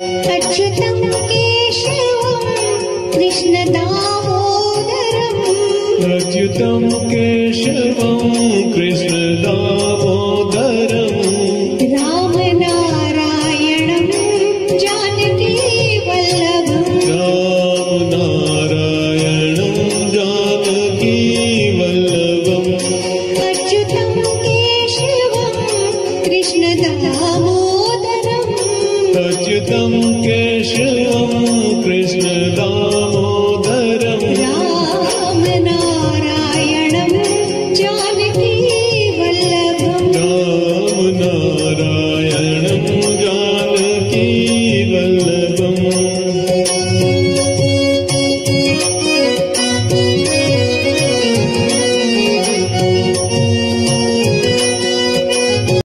अच्युतं केशवं कृष्णदामोदरम्। अच्युतं केशवं कृष्णदामोदरम्। रामनारायणं जानकी वल्लभम्। रामनारायणं जानकी वल्लभम्। अच्युतं केशवं कृष्णदामोदरम् अच्युतं केशवं कृष्ण दादरं गम नारायणं जानकीवल्लभं गम नारायणं जानकीवल्लभम्